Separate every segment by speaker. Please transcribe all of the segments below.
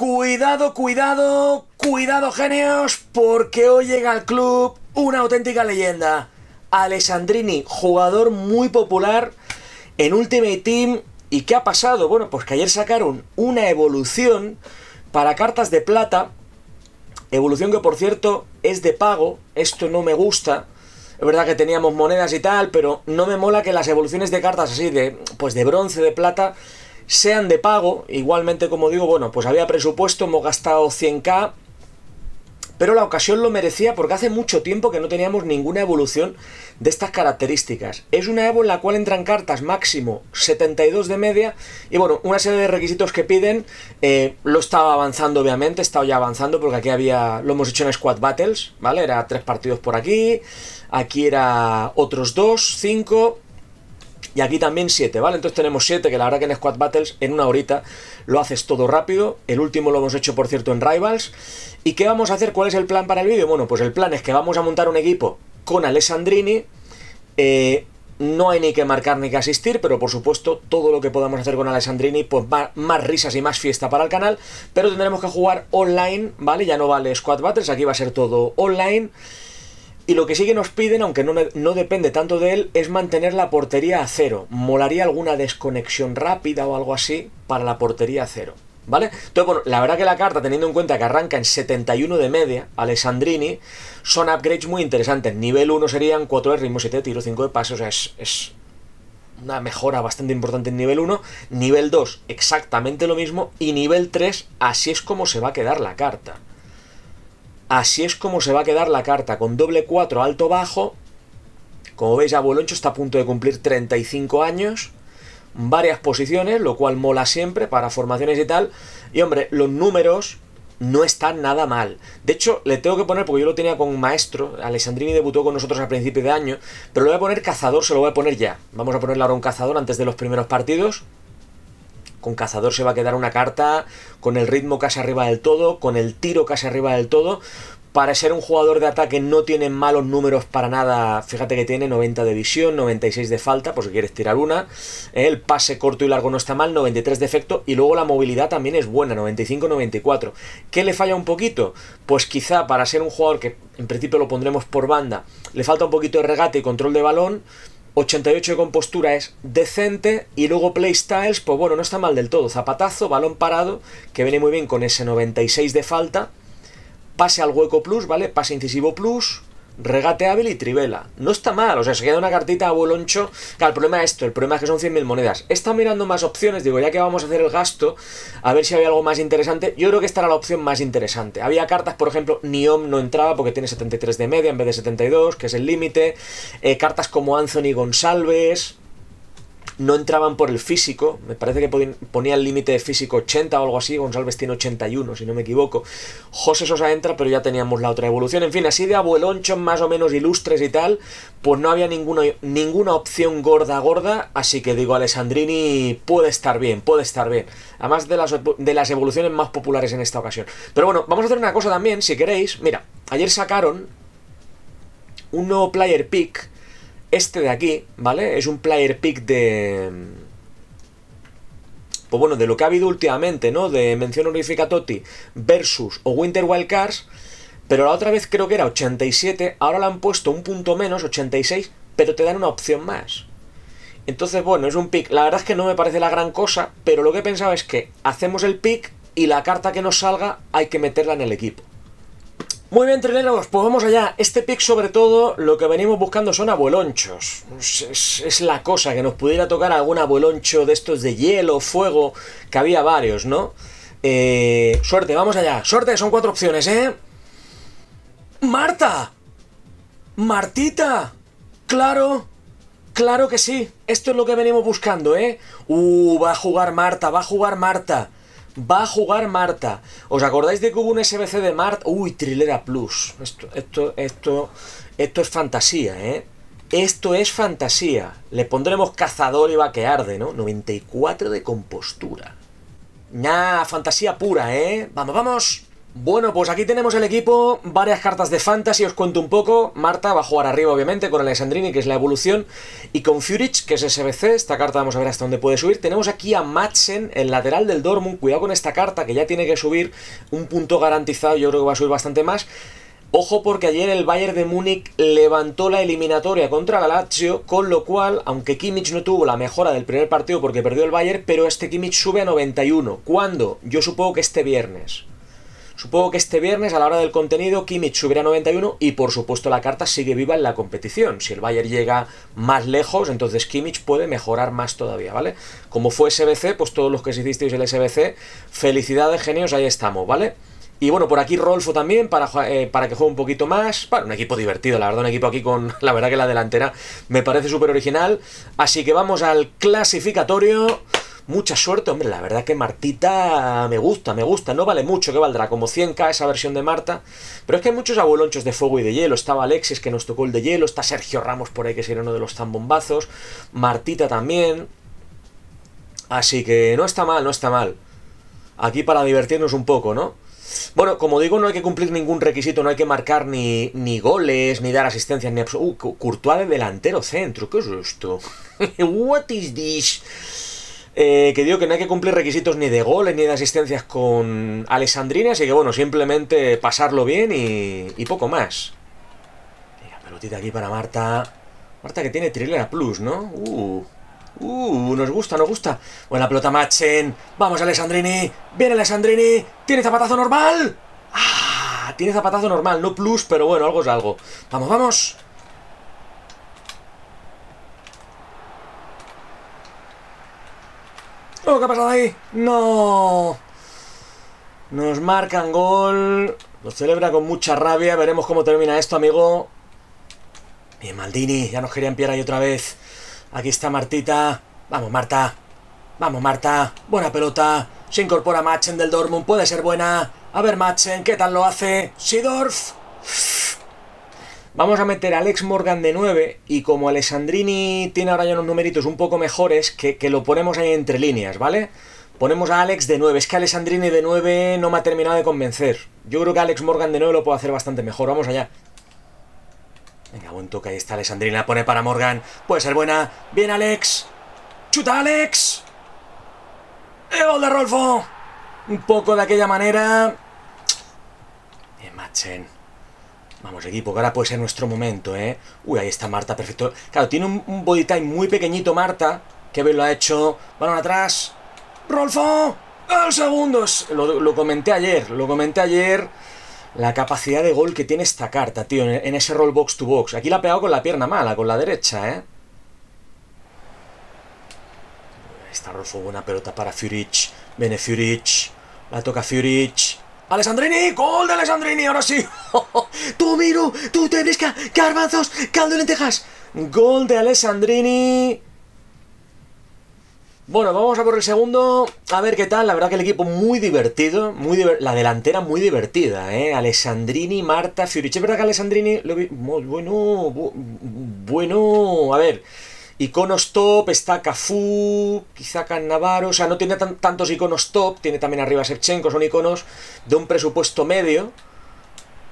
Speaker 1: Cuidado, cuidado, cuidado genios, porque hoy llega al club una auténtica leyenda. Alessandrini, jugador muy popular en Ultimate Team. ¿Y qué ha pasado? Bueno, pues que ayer sacaron una evolución para cartas de plata. Evolución que por cierto es de pago. Esto no me gusta. Es verdad que teníamos monedas y tal, pero no me mola que las evoluciones de cartas así de pues de bronce, de plata, sean de pago. Igualmente, como digo, bueno, pues había presupuesto, hemos gastado 100k, pero la ocasión lo merecía porque hace mucho tiempo que no teníamos ninguna evolución de estas características. Es una Evo en la cual entran cartas máximo 72 de media y bueno, una serie de requisitos que piden. Eh, lo estaba avanzando obviamente, he estado ya avanzando porque aquí había, lo hemos hecho en Squad Battles, ¿vale? Era tres partidos por aquí, aquí era otros dos, cinco y aquí también 7, ¿vale? Entonces tenemos 7, que la verdad que en Squad Battles en una horita lo haces todo rápido. El último lo hemos hecho, por cierto, en Rivals. ¿Y qué vamos a hacer? ¿Cuál es el plan para el vídeo? Bueno, pues el plan es que vamos a montar un equipo con Alessandrini. Eh, no hay ni que marcar ni que asistir, pero por supuesto todo lo que podamos hacer con Alessandrini, pues más, más, risas y más fiesta para el canal. Pero tendremos que jugar online, ¿vale? Ya no vale Squad Battles, aquí va a ser todo online. Y lo que sí que nos piden, aunque no, no, depende tanto de él, es mantener la portería a cero. Molaría alguna desconexión rápida o algo así para la portería a cero. ¿Vale? Entonces, bueno, la verdad que la carta, teniendo en cuenta que arranca en 71 de media, Alessandrini, son upgrades muy interesantes. Nivel 1 serían 4 de ritmo, 7 de tiro, 5 de paso, o sea, es, es una mejora bastante importante en nivel 1. Nivel 2, exactamente lo mismo. Y nivel 3, así es como se va a quedar la carta. Así es como se va a quedar la carta, con doble 4 alto-bajo. Como veis, Abueloncho está a punto de cumplir 35 años. Varias posiciones, lo cual mola siempre para formaciones y tal. Y hombre, los números no están nada mal. De hecho, le tengo que poner, porque yo lo tenía con maestro, Alessandrini debutó con nosotros a principio de año, pero le voy a poner cazador, se lo voy a poner ya. Vamos a ponerle ahora un cazador antes de los primeros partidos. Con cazador se va a quedar una carta con el ritmo casi arriba del todo, con el tiro casi arriba del todo. Para ser un jugador de ataque no tiene malos números para nada. Fíjate que tiene 90 de visión, 96 de falta, por si quieres tirar una. El pase corto y largo no está mal, 93 de efecto. Y luego la movilidad también es buena, 95-94. ¿Qué le falla un poquito? Pues quizá para ser un jugador que en principio lo pondremos por banda, le falta un poquito de regate y control de balón 88 de compostura es decente y luego playstyles, pues bueno, no está mal del todo. Zapatazo, balón parado, que viene muy bien con ese 96 de falta. Pase al hueco plus, ¿vale? Pase incisivo plus, regate hábil y trivela. No está mal, o sea, se queda una cartita a boloncho. Claro, el problema es esto, el problema es que son 100.000 monedas. He estado mirando más opciones, digo, ya que vamos a hacer el gasto, a ver si había algo más interesante. Yo creo que esta era la opción más interesante. Había cartas, por ejemplo, Niom no entraba porque tiene 73 de media en vez de 72, que es el límite. Eh, cartas como Anthony González, no entraban por el físico, me parece que ponía el límite físico 80 o algo así, González tiene 81 si no me equivoco, José Sosa entra pero ya teníamos la otra evolución, en fin, así de abuelonchos más o menos ilustres y tal, pues no había ninguna, ninguna opción gorda gorda, así que digo, Alessandrini puede estar bien, puede estar bien, además de las, de las evoluciones más populares en esta ocasión. Pero bueno, vamos a hacer una cosa también, si queréis, mira, ayer sacaron un nuevo player pick, este de aquí, ¿vale? Es un player pick de... Pues bueno, de lo que ha habido últimamente, ¿no? De mención honorífica Toti versus o Winter Wild Cards. Pero la otra vez creo que era 87, ahora le han puesto un punto menos, 86, pero te dan una opción más. Entonces, bueno, es un pick. La verdad es que no me parece la gran cosa, pero lo que he pensado es que hacemos el pick y la carta que nos salga hay que meterla en el equipo. Muy bien, trileros, pues vamos allá. Este pick, sobre todo, lo que venimos buscando son abuelonchos. Es, es, la cosa, que nos pudiera tocar algún abueloncho de estos de hielo, fuego, que había varios, ¿no? Eh, suerte, vamos allá. Suerte, son cuatro opciones, ¿eh? ¡Marta! ¡Martita! ¡Claro! ¡Claro que sí! Esto es lo que venimos buscando, ¿eh? ¡Uh! Va a jugar Marta, va a jugar Marta. Va a jugar Marta. ¿Os acordáis de que hubo un SBC de Marta? Uy, Trilera Plus. Esto, esto, esto, esto es fantasía, ¿eh? Esto es fantasía. Le pondremos cazador y va que arde, ¿no? 94 de compostura. Nah, fantasía pura, ¿eh? Vamos, vamos. Bueno, pues aquí tenemos el equipo, varias cartas de fantasy, os cuento un poco. Marta va a jugar arriba, obviamente, con Alessandrini, que es la evolución, y con Furich, que es SBC. Esta carta vamos a ver hasta dónde puede subir. Tenemos aquí a Madsen, el lateral del Dortmund. Cuidado con esta carta, que ya tiene que subir un punto garantizado. Yo creo que va a subir bastante más. Ojo porque ayer el Bayern de Múnich levantó la eliminatoria contra la Lazio, con lo cual, aunque Kimmich no tuvo la mejora del primer partido porque perdió el Bayern, pero este Kimmich sube a 91. ¿Cuándo? Yo supongo que este viernes. Supongo que este viernes a la hora del contenido Kimmich subirá a 91 y por supuesto la carta sigue viva en la competición. Si el Bayern llega más lejos, entonces Kimmich puede mejorar más todavía, ¿vale? Como fue SBC, pues todos los que hicisteis el SBC, felicidades genios, ahí estamos, ¿vale? Y bueno, por aquí Rolfo también, para, eh, para que juegue un poquito más. Bueno, un equipo divertido, la verdad, un equipo aquí con, la verdad que la delantera me parece súper original. Así que vamos al clasificatorio. Mucha suerte, hombre, la verdad que Martita me gusta, me gusta, no vale mucho, que valdrá como 100k esa versión de Marta, pero es que hay muchos abuelonchos de fuego y de hielo, estaba Alexis que nos tocó el de hielo, está Sergio Ramos por ahí que sería uno de los bombazos Martita también, así que no está mal, no está mal, aquí para divertirnos un poco, ¿no? Bueno, como digo, no hay que cumplir ningún requisito, no hay que marcar ni, ni goles, ni dar asistencias, ni... Uh, Courtois de delantero centro, ¿qué es esto? What is this? Eh, que digo que no hay que cumplir requisitos ni de goles ni de asistencias con Alessandrini, así que bueno, simplemente pasarlo bien y, poco más. Venga, pelotita aquí para Marta. Marta que tiene Trilera Plus, ¿no? Uh, uh, nos gusta, nos gusta. Buena pelota Machen. Vamos Alessandrini. Viene Alessandrini. Tiene zapatazo normal. Ah, tiene zapatazo normal, no plus, pero bueno, algo es algo. Vamos, vamos. ¿Qué ha pasado ahí? ¡No! Nos marcan gol. Lo celebra con mucha rabia. Veremos cómo termina esto, amigo. Bien, Maldini. Ya nos querían pillar ahí otra vez. Aquí está Martita. Vamos, Marta. Vamos, Marta. Buena pelota. Se incorpora Machen del Dortmund. Puede ser buena. A ver, Machen, ¿qué tal lo hace? Sidorf. Vamos a meter a Alex Morgan de 9 y como Alessandrini tiene ahora ya unos numeritos un poco mejores, que, lo ponemos ahí entre líneas, ¿vale? Ponemos a Alex de 9. Es que Alessandrini de 9 no me ha terminado de convencer. Yo creo que Alex Morgan de 9 lo puede hacer bastante mejor. Vamos allá. Venga, buen toque. Ahí está Alessandrini. Pone para Morgan. Puede ser buena. Bien, Alex. ¡Chuta, Alex! ¡El gol de Rolfo! Un poco de aquella manera. Bien, Machen. Vamos, equipo, que ahora puede ser nuestro momento, ¿eh? Uy, ahí está Marta, perfecto. Claro, tiene un, body time muy pequeñito Marta. Que bien lo ha hecho. Balón atrás. ¡Rolfo! ¡Al segundos! Lo, comenté ayer, lo comenté ayer. La capacidad de gol que tiene esta carta, tío, en, ese roll box to box. Aquí la ha pegado con la pierna mala, con la derecha, ¿eh? Está Rolfo, buena pelota para Furich. Viene Furich. La toca Furich. Alessandrini, gol de Alessandrini, ahora sí. tú, Miro, tú te brisca, garbanzos, caldo lentejas. Gol de Alessandrini. Bueno, vamos a por el segundo. A ver qué tal. La verdad que el equipo muy divertido. Muy la delantera muy divertida, ¿eh? Alessandrini, Marta, Fiorici. Es verdad que Alessandrini. Bueno, bueno. A ver. Iconos top, está Cafú, quizá Cannavaro, o sea, no tiene tantos iconos top, tiene también arriba Shevchenko, son iconos de un presupuesto medio,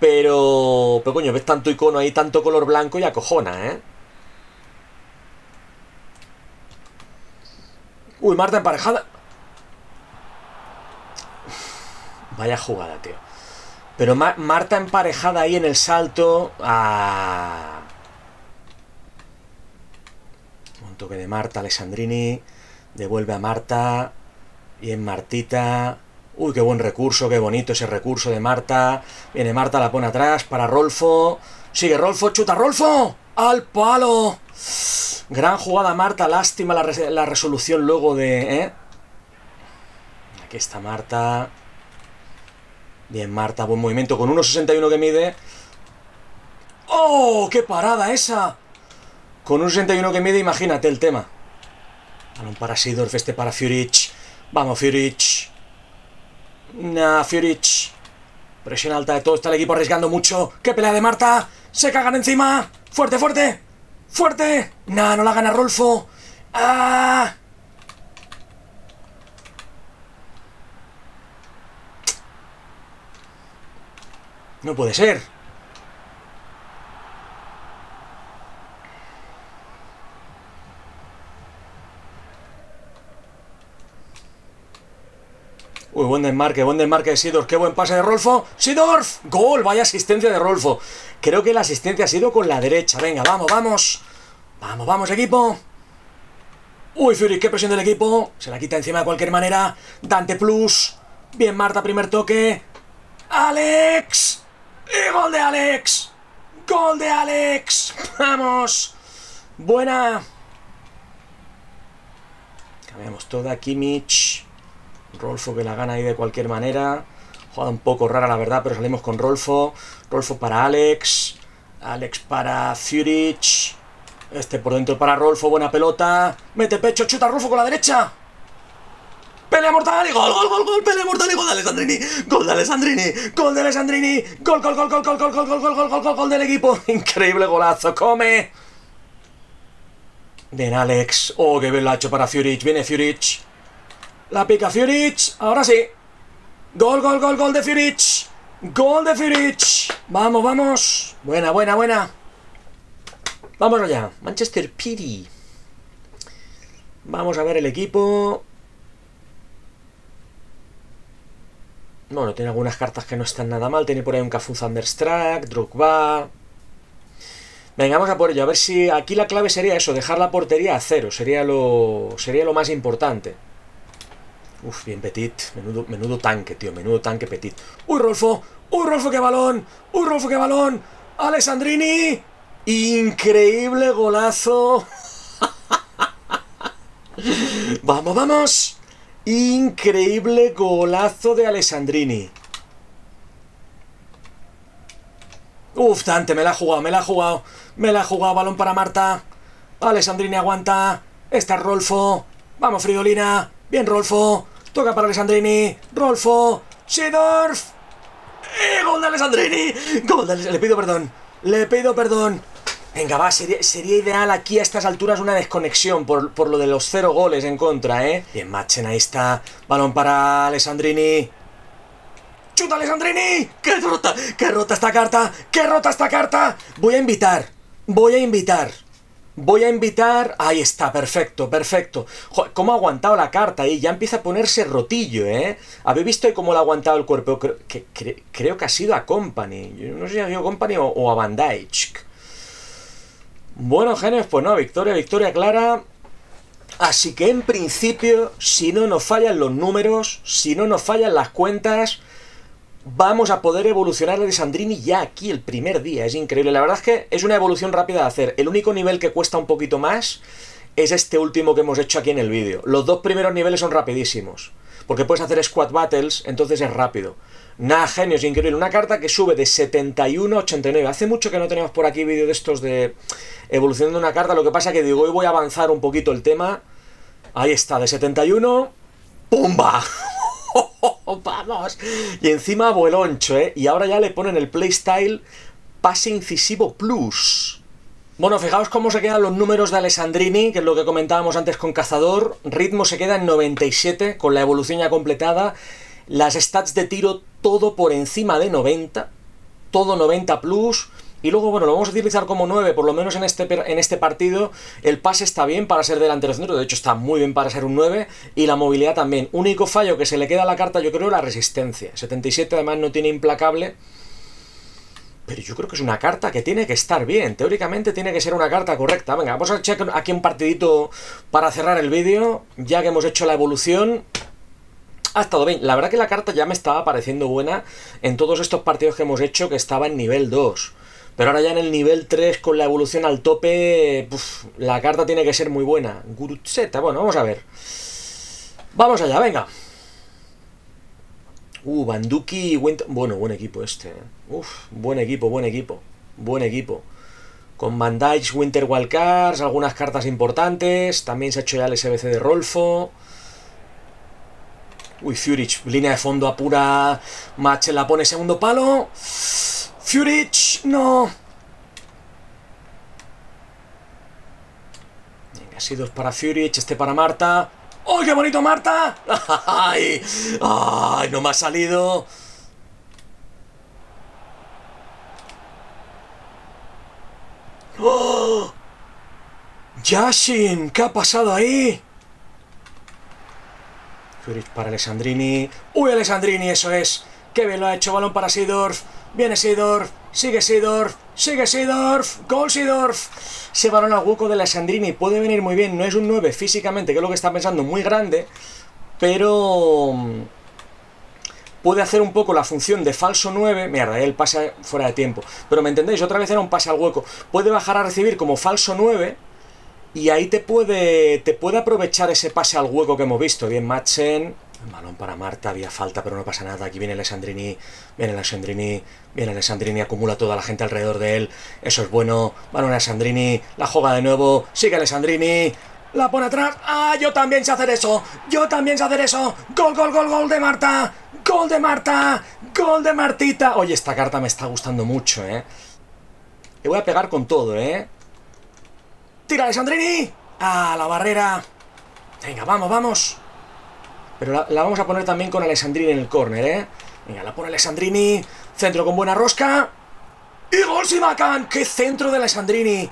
Speaker 1: pero, pero coño, ves tanto icono ahí, tanto color blanco y acojona, ¿eh? Uy, Marta emparejada. Vaya jugada, tío. Pero Marta emparejada ahí en el salto. Ah. Toque de Marta, Alessandrini, devuelve a Marta, y en Martita, uy, qué buen recurso, qué bonito ese recurso de Marta, viene Marta, la pone atrás para Rolfo, sigue Rolfo, chuta Rolfo, al palo, gran jugada Marta, lástima la, resolución luego de, ¿eh? Aquí está Marta, bien Marta, buen movimiento, con 1.61 que mide, ¡Oh, qué parada esa! Con un 61 que mide, imagínate el tema. Balón para Sidorf, este para Furich. Vamos, Furich. Nah, Furich. Presión alta de todo, está el equipo arriesgando mucho. ¡Qué pelea de Marta! ¡Se cagan encima! ¡Fuerte, fuerte! ¡Fuerte! Nah, no la gana Rolfo. ¡Ah! No puede ser. Uy, buen desmarque, buen desmarque de Sidorf. Qué buen pase de Rolfo. ¡Sidorf! ¡Gol! Vaya asistencia de Rolfo. Creo que la asistencia ha sido con la derecha. Venga, vamos, vamos. Vamos, vamos, equipo. Uy, Fury, qué presión del equipo. Se la quita encima de cualquier manera. Dante Plus. Bien, Marta, primer toque. ¡Alex! ¡Y gol de Alex! ¡Gol de Alex! ¡Vamos! Buena. Cambiamos toda. Kimmich. Rolfo que la gana ahí de cualquier manera. Jugada un poco rara, la verdad, pero salimos con Rolfo. Rolfo para Alex. Alex para Furich. Este por dentro para Rolfo, buena pelota. Mete pecho, chuta Rolfo con la derecha. Pelea mortal y gol, gol, gol, gol, pelea mortal y gol de Alessandrini. Gol de Alessandrini, gol de Alessandrini. Gol, gol, gol, gol, gol, gol, gol, gol, gol, gol, gol, gol, gol del equipo. Increíble golazo, come. Bien, Alex. Oh, qué bien ha hecho para Furich. Viene Furich. La pica Furich. Ahora sí. Gol, gol, gol, gol de Furich. Gol de Furich. Vamos, vamos. Buena, buena, buena. Vamos allá. Manchester City. Vamos a ver el equipo. Bueno, tiene algunas cartas que no están nada mal. Tiene por ahí un Cafu Thunderstruck, Drogba. Venga, vamos a por ello. A ver si aquí la clave sería eso, dejar la portería a cero. Sería lo, sería lo más importante. Uf, bien Petit. Menudo, menudo tanque, tío. Menudo tanque Petit. ¡Uy, Rolfo! ¡Uy, Rolfo, qué balón! ¡Uy, Rolfo, qué balón! ¡Alessandrini! ¡Increíble golazo! ¡Vamos, vamos! Increíble golazo de Alessandrini. Uf, Dante, me la ha jugado, me la ha jugado. Me la ha jugado, balón para Marta. Alessandrini aguanta. Está Rolfo. Vamos, Fridolina. Bien, Rolfo. Toca para Alessandrini. Rolfo. Sidorf. ¡Eh, gol de Alessandrini! Gol de. Le pido perdón. Le pido perdón. Venga, va, sería, sería, ideal aquí a estas alturas una desconexión por, por, lo de los cero goles en contra, ¿eh? Bien, Machen, ahí está. Balón para Alessandrini. ¡Chuta, Alessandrini! ¡Qué rota! ¡Qué rota esta carta! ¡Qué rota esta carta! Voy a invitar. Voy a invitar. Voy a invitar... Ahí está, perfecto, perfecto. ¿Cómo ha aguantado la carta ahí? Ya empieza a ponerse rotillo, ¿eh? ¿Habéis visto cómo le ha aguantado el cuerpo? Creo que, cre, creo que ha sido a Company. Yo no sé si ha sido Company o, a Van Dijk. Bueno, genios, pues no, victoria, victoria clara. Así que en principio, si no nos fallan los números, si no nos fallan las cuentas, vamos a poder evolucionar a Sandrini ya aquí el primer día. Es increíble. La verdad es que es una evolución rápida de hacer. El único nivel que cuesta un poquito más es este último que hemos hecho aquí en el vídeo. Los dos primeros niveles son rapidísimos. Porque puedes hacer squad battles, entonces es rápido. Nada, genios, increíble. Una carta que sube de 71 a 89. Hace mucho que no tenemos por aquí vídeo de estos de evolución de una carta. Lo que pasa que digo, hoy voy a avanzar un poquito el tema. Ahí está, de 71. ¡Pumba! ¡Vamos! Y encima vueloncho, ¿eh? Y ahora ya le ponen el playstyle pase incisivo plus. Bueno, fijaos cómo se quedan los números de Alessandrini, que es lo que comentábamos antes con Cazador. Ritmo se queda en 97, con la evolución ya completada. Las stats de tiro todo por encima de 90. Todo 90 plus. Y luego, bueno, lo vamos a utilizar como 9, por lo menos en este, en este partido. El pase está bien para ser delantero centro, de hecho está muy bien para ser un 9. Y la movilidad también. Único fallo que se le queda a la carta, yo creo, la resistencia. 77 además no tiene implacable. Pero yo creo que es una carta que tiene que estar bien. Teóricamente tiene que ser una carta correcta. Venga, vamos a echar aquí un partidito para cerrar el vídeo. Ya que hemos hecho la evolución. Ha estado bien. La verdad que la carta ya me estaba pareciendo buena en todos estos partidos que hemos hecho que estaba en nivel 2. Pero ahora ya en el nivel 3 con la evolución al tope, la carta tiene que ser muy buena. Gurutzeta, bueno, vamos a ver. Vamos allá, venga. Uh, Banduki, Winter... Bueno, buen equipo este. Uf, buen equipo, buen equipo. Buen equipo. Con Van Winter Wildcards, algunas cartas importantes. También se ha hecho ya el SBC de Rolfo. Uy, Furich, línea de fondo apura. Match la pone segundo palo. Furich, no. Venga, así para Furich, este para Marta. ¡Oh, qué bonito, Marta! ¡Ay! ¡Ay, no me ha salido! ¡Oh! ¡Yashin! ¿Qué ha pasado ahí? Furich para Alessandrini. ¡Uy, Alessandrini, eso es! ¡Qué bien lo ha hecho! Balón para Sidorf. Viene Sidorf. Sigue Sidorf. Sigue Sidorf. Gol Sidorf. Se balón al hueco de Alessandrini puede venir muy bien. No es un 9 físicamente, que es lo que está pensando, muy grande. Pero mm, puede hacer un poco la función de falso 9. Mierda, él pasa fuera de tiempo. Pero me entendéis, otra vez era un pase al hueco. Puede bajar a recibir como falso 9 y ahí te puede, te puede aprovechar ese pase al hueco que hemos visto. Bien, Matchen. Balón para Marta, había falta, pero no pasa nada. Aquí viene Alessandrini, viene Alessandrini, viene Alessandrini, acumula toda la gente alrededor de él. Eso es bueno. Balón Alessandrini, la juega de nuevo. Sigue Alessandrini, la pone atrás. ¡Ah! Yo también sé hacer eso. Yo también sé hacer eso. Gol, gol, gol, gol de Marta. Gol de Marta. Gol de Martita. Oye, esta carta me está gustando mucho, ¿eh? Le voy a pegar con todo, ¿eh? ¡Tira, Alessandrini! ¡Ah, la barrera! Venga, vamos, vamos. Pero la, vamos a poner también con Alessandrini en el córner, ¿eh? Venga, la pone Alessandrini. Centro con buena rosca. ¡Y gol Simacan! ¡Qué centro de Alessandrini!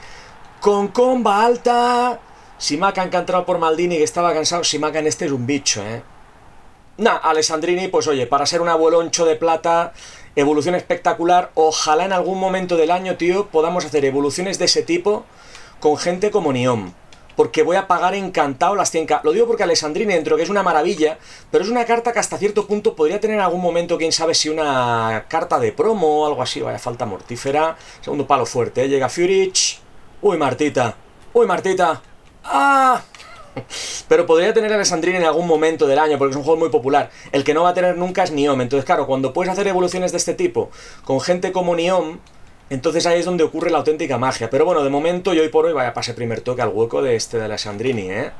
Speaker 1: Con comba alta. Simacan que ha entrado por Maldini que estaba cansado. Simacan este es un bicho, ¿eh? Nah, Alessandrini, pues oye, para ser un abueloncho de plata, evolución espectacular. Ojalá en algún momento del año, tío, podamos hacer evoluciones de ese tipo con gente como Niom. Porque voy a pagar encantado las 100k. Lo digo porque Alessandrini dentro, que es una maravilla, pero es una carta que hasta cierto punto podría tener en algún momento, quién sabe si una carta de promo o algo así. Vaya falta mortífera. Segundo palo fuerte, ¿eh? llega Furich. Uy, Martita. Uy, Martita. ¡Ah! Pero podría tener Alessandrini en algún momento del año, porque es un juego muy popular. El que no va a tener nunca es Niom. Entonces, claro, cuando puedes hacer evoluciones de este tipo con gente como Niom, entonces ahí es donde ocurre la auténtica magia. Pero bueno, de momento yo hoy por hoy vaya a pasar primer toque al hueco de este de la Sandrini, ¿eh?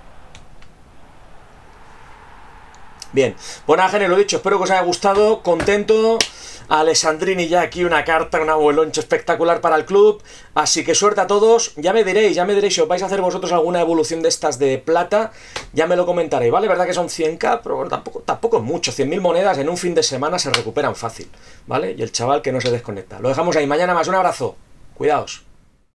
Speaker 1: Bien, pues nada, lo dicho, espero que os haya gustado, contento. Alessandrini ya aquí una carta, un abueloncho espectacular para el club. Así que suerte a todos. Ya me diréis, ya me diréis si os vais a hacer vosotros alguna evolución de estas de plata. Ya me lo comentaréis, ¿vale? Verdad que son 100k, pero tampoco, tampoco es mucho. 100.000 monedas en un fin de semana se recuperan fácil, ¿vale? Y el chaval que no se desconecta. Lo dejamos ahí. Mañana más. Un abrazo. Cuidaos.